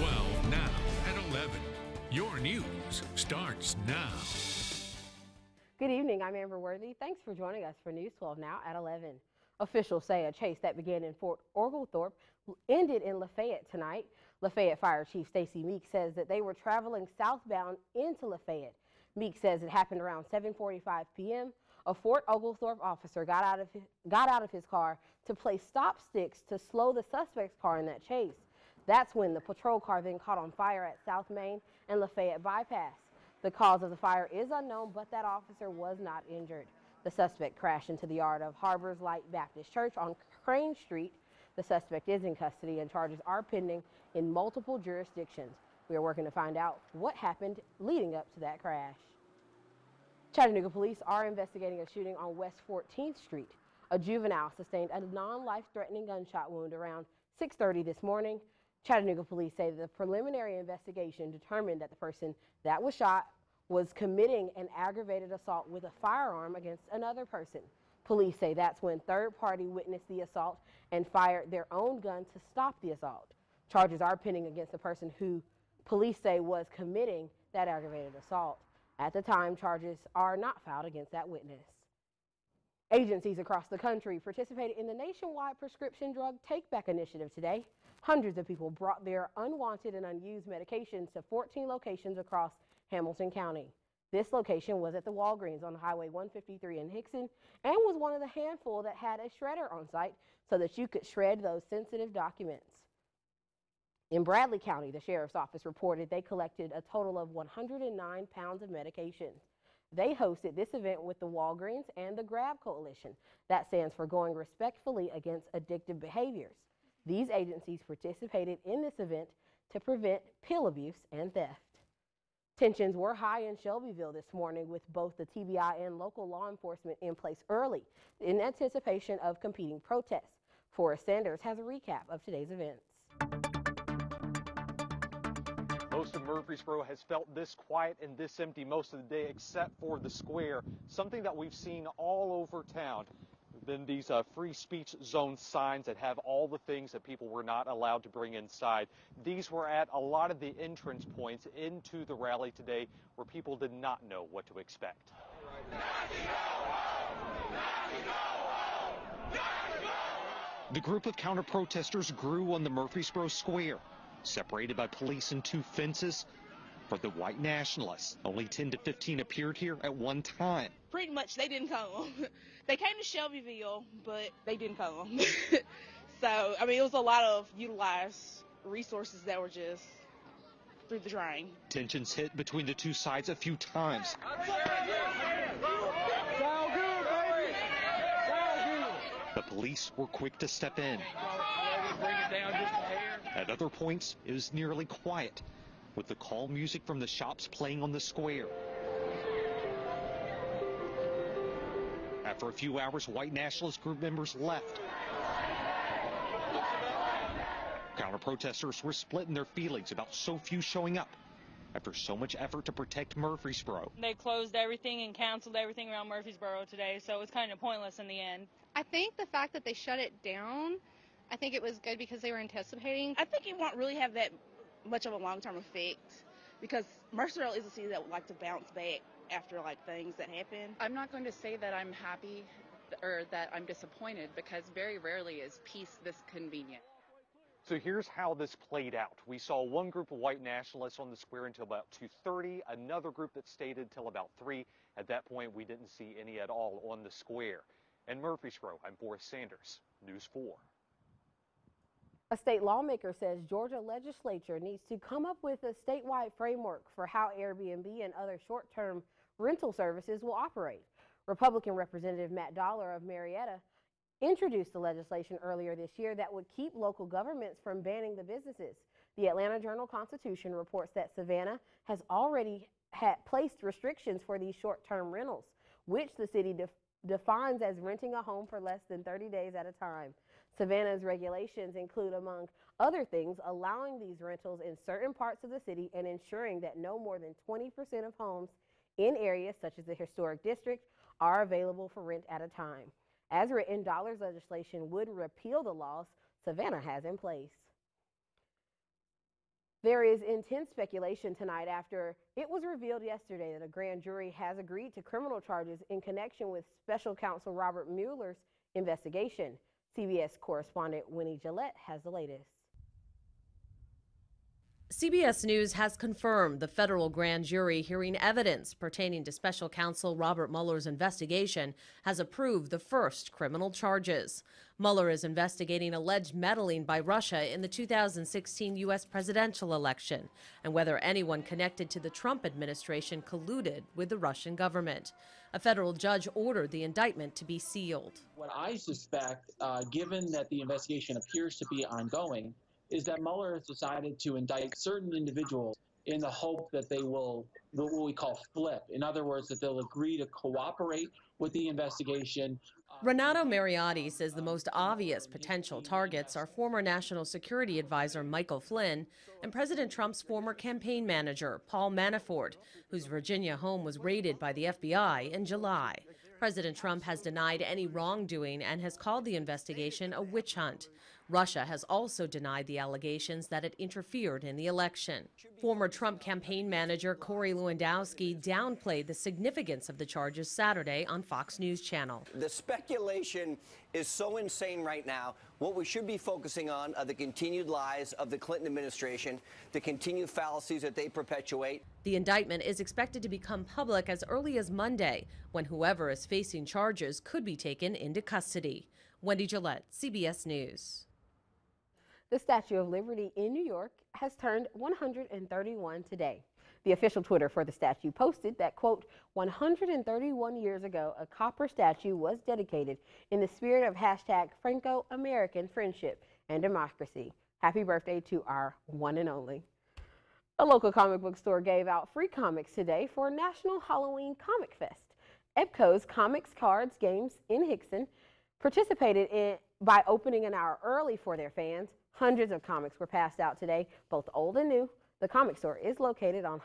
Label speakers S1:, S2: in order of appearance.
S1: 12 now at 11. Your news starts now.
S2: Good evening. I'm Amber Worthy. Thanks for joining us for News 12 now at 11. Officials say a chase that began in Fort Oglethorpe ended in Lafayette tonight. Lafayette Fire Chief Stacy Meek says that they were traveling southbound into Lafayette. Meek says it happened around 7:45 p.m. A Fort Oglethorpe officer got out of his, got out of his car to place stop sticks to slow the suspect's car in that chase. That's when the patrol car then caught on fire at South Main and Lafayette Bypass. The cause of the fire is unknown, but that officer was not injured. The suspect crashed into the yard of Harbors Light Baptist Church on Crane Street. The suspect is in custody and charges are pending in multiple jurisdictions. We are working to find out what happened leading up to that crash. Chattanooga police are investigating a shooting on West 14th Street. A juvenile sustained a non-life-threatening gunshot wound around 6.30 this morning. Chattanooga police say the preliminary investigation determined that the person that was shot was committing an aggravated assault with a firearm against another person. Police say that's when third party witnessed the assault and fired their own gun to stop the assault. Charges are pending against the person who police say was committing that aggravated assault. At the time, charges are not filed against that witness. Agencies across the country participated in the nationwide prescription drug take back initiative today. Hundreds of people brought their unwanted and unused medications to 14 locations across Hamilton County. This location was at the Walgreens on Highway 153 in Hixson and was one of the handful that had a shredder on site so that you could shred those sensitive documents. In Bradley County, the sheriff's office reported they collected a total of 109 pounds of medications. They hosted this event with the Walgreens and the Grab Coalition. That stands for Going Respectfully Against Addictive Behaviors. These agencies participated in this event to prevent pill abuse and theft. Tensions were high in Shelbyville this morning with both the TBI and local law enforcement in place early in anticipation of competing protests. Forrest Sanders has a recap of today's events.
S3: Murfreesboro has felt this quiet and this empty most of the day except for the square, something that we've seen all over town been these uh, free speech zone signs that have all the things that people were not allowed to bring inside. These were at a lot of the entrance points into the rally today where people did not know what to expect. The group of counter protesters grew on the Murfreesboro Square, separated by police and two fences for the white nationalists. Only 10 to 15 appeared here at one time.
S4: Pretty much they didn't come. they came to Shelbyville, but they didn't come. so, I mean, it was a lot of utilized resources that were just through the drain.
S3: Tensions hit between the two sides a few times. The police were quick to step in. At other points, it was nearly quiet with the call music from the shops playing on the square. After a few hours, white nationalist group members left. Counter-protesters were split in their feelings about so few showing up after so much effort to protect Murfreesboro.
S5: They closed everything and canceled everything around Murfreesboro today, so it was kind of pointless in the end.
S6: I think the fact that they shut it down, I think it was good because they were anticipating.
S4: I think it won't really have that much of a long-term effect because Murfreesboro is a city that would like to bounce back after like things that happen.
S7: I'm not going to say that I'm happy or that I'm disappointed because very rarely is peace this convenient.
S3: So here's how this played out. We saw one group of white nationalists on the square until about 2.30, another group that stayed until about 3. At that point, we didn't see any at all on the square. In Murfreesboro, I'm Forrest Sanders, News 4.
S2: A state lawmaker says Georgia legislature needs to come up with a statewide framework for how Airbnb and other short-term rental services will operate. Republican Representative Matt Dollar of Marietta introduced the legislation earlier this year that would keep local governments from banning the businesses. The Atlanta Journal-Constitution reports that Savannah has already had placed restrictions for these short-term rentals, which the city def defines as renting a home for less than 30 days at a time. Savannah's regulations include, among other things, allowing these rentals in certain parts of the city and ensuring that no more than 20% of homes in areas such as the historic district are available for rent at a time. As written, Dollar's legislation would repeal the laws Savannah has in place. There is intense speculation tonight after it was revealed yesterday that a grand jury has agreed to criminal charges in connection with special counsel Robert Mueller's investigation. CBS correspondent Wendy Gillette has the latest.
S8: CBS News has confirmed the federal grand jury hearing evidence pertaining to special counsel Robert Mueller's investigation has approved the first criminal charges. Mueller is investigating alleged meddling by Russia in the 2016 U.S. presidential election and whether anyone connected to the Trump administration colluded with the Russian government. A federal judge ordered the indictment to be sealed.
S9: What I suspect, uh, given that the investigation appears to be ongoing, is that Mueller has decided to indict certain individuals in the hope that they will, what we call flip. In other words, that they'll agree to cooperate with the investigation.
S8: Renato Mariotti says the most obvious potential targets are former National Security Advisor Michael Flynn and President Trump's former campaign manager, Paul Manafort, whose Virginia home was raided by the FBI in July. President Trump has denied any wrongdoing and has called the investigation a witch hunt. Russia has also denied the allegations that it interfered in the election. Former Trump campaign manager Corey Lewandowski downplayed the significance of the charges Saturday on Fox News Channel.
S10: The speculation is so insane right now. What we should be focusing on are the continued lies of the Clinton administration, the continued fallacies that they perpetuate.
S8: The indictment is expected to become public as early as Monday, when whoever is facing charges could be taken into custody. Wendy Gillette, CBS News.
S2: The Statue of Liberty in New York has turned 131 today. The official Twitter for the statue posted that, quote, 131 years ago, a copper statue was dedicated in the spirit of hashtag Franco-American friendship and democracy. Happy birthday to our one and only. A local comic book store gave out free comics today for National Halloween Comic Fest. EBCO's Comics, Cards, Games in Hixson participated in by opening an hour early for their fans. Hundreds of comics were passed out today, both old and new. The comic store is located on